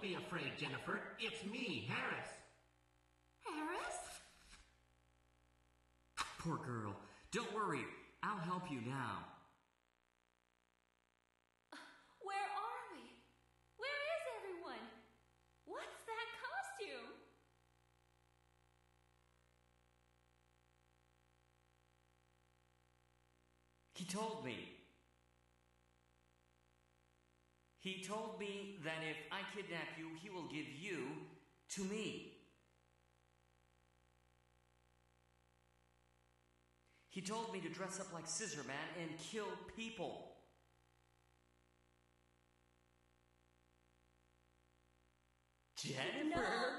be afraid, Jennifer. It's me, Harris. Harris? Poor girl. Don't worry. I'll help you now. Where are we? Where is everyone? What's that costume? He told me. He told me that if I kidnap you, he will give you to me. He told me to dress up like Scissorman and kill people. Jennifer! No,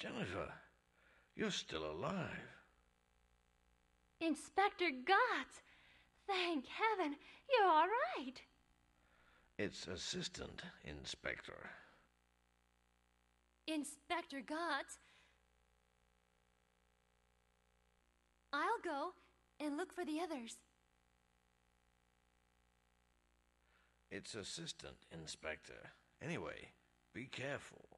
Jennifer, you're still alive. Inspector Gotts! Thank heaven, you're all right. It's Assistant Inspector. Inspector Gotts. I'll go and look for the others. It's Assistant Inspector. Anyway, be careful.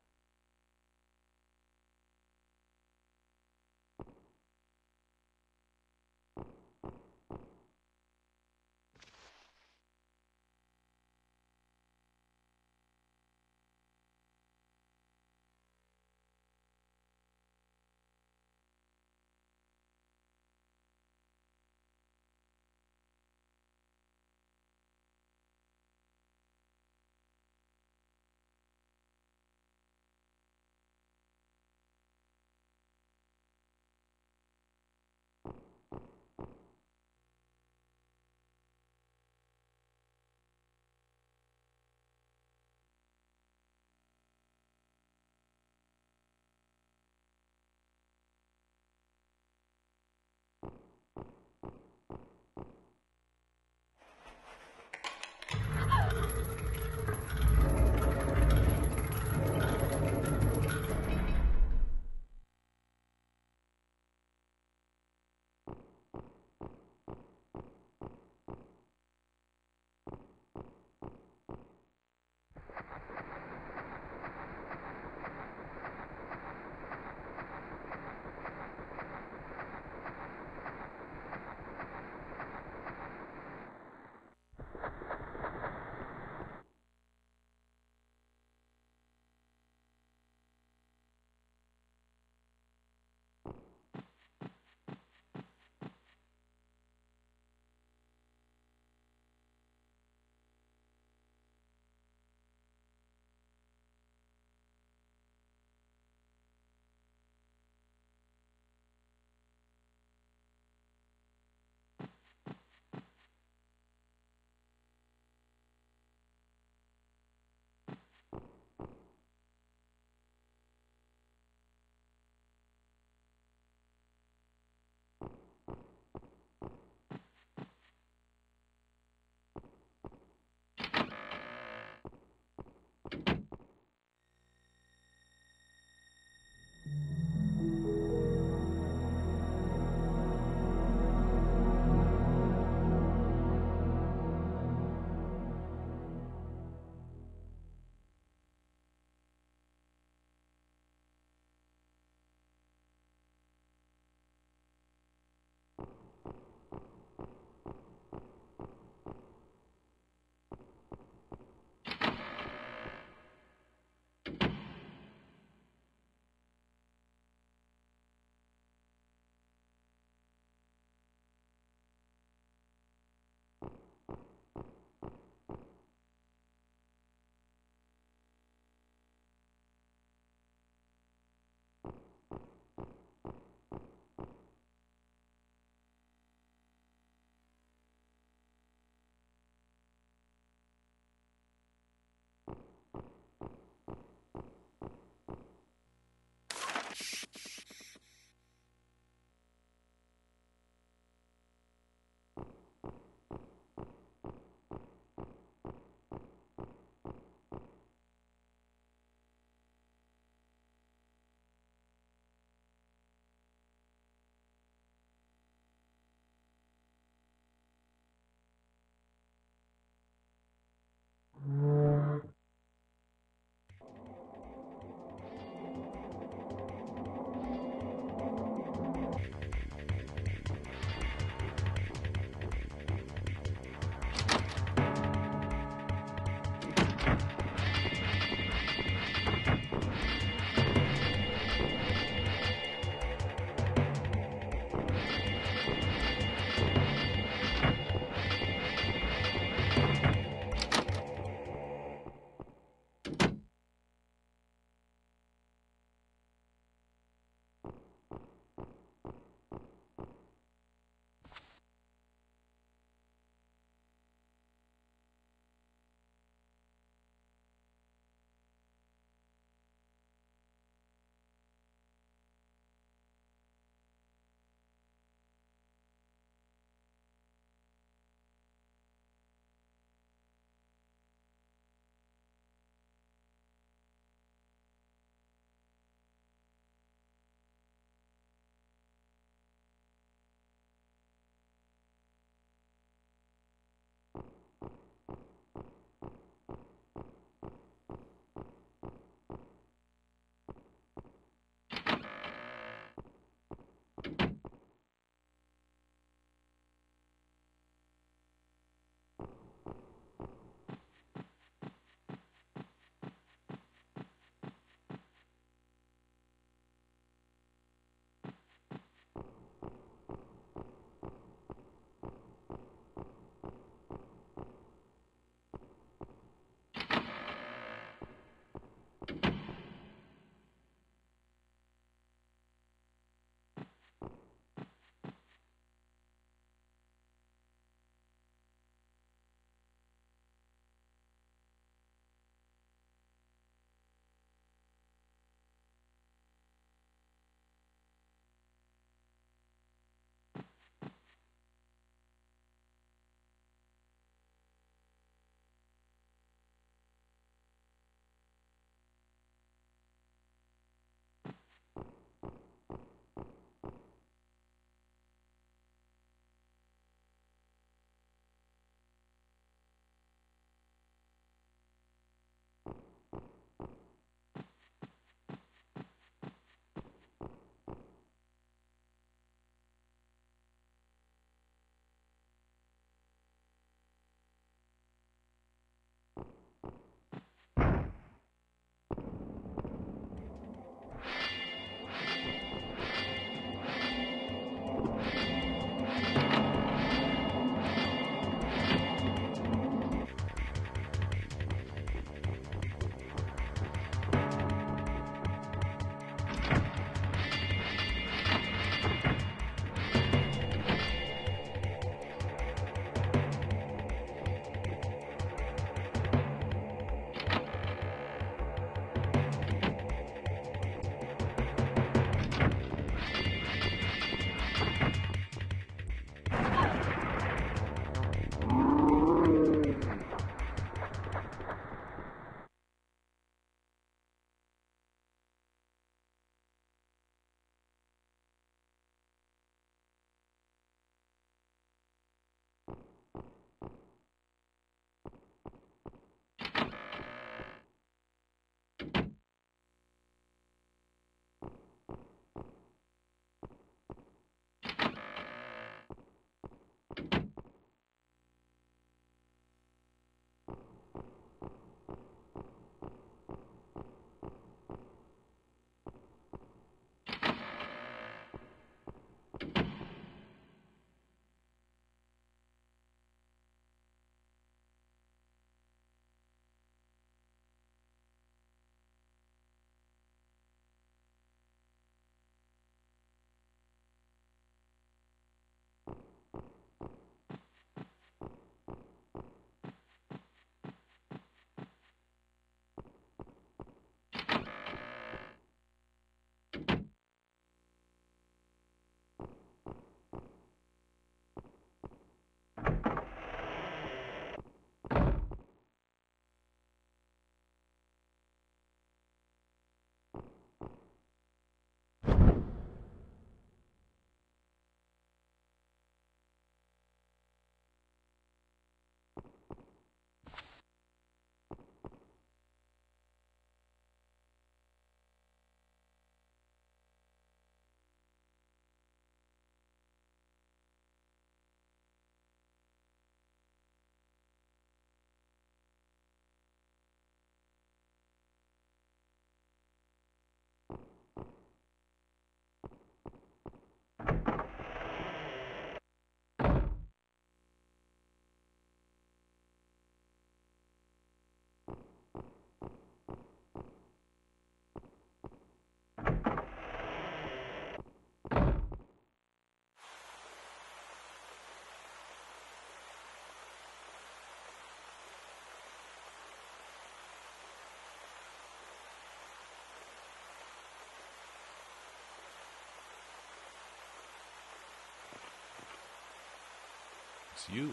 It's you,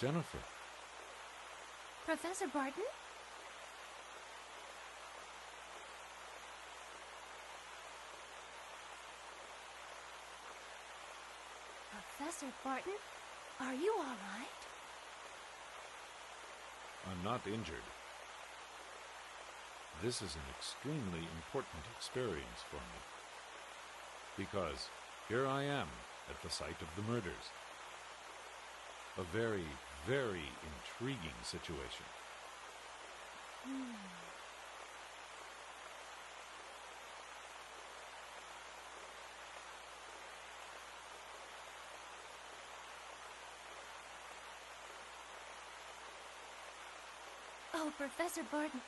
Jennifer. Professor Barton? Professor Barton, are you all right? I'm not injured. This is an extremely important experience for me. Because here I am at the site of the murders. A very, very intriguing situation. Oh, Professor Barton,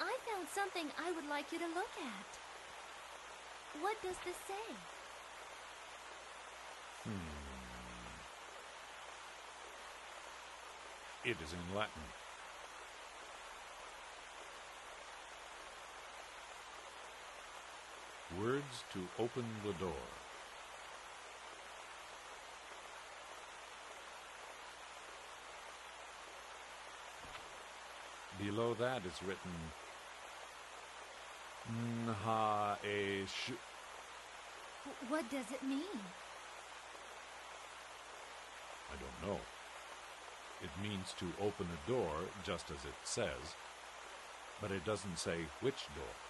I found something I would like you to look at. What does this say? It is in Latin. Words to open the door. Below that is written Nha e sh. What does it mean? I don't know. It means to open a door, just as it says, but it doesn't say which door.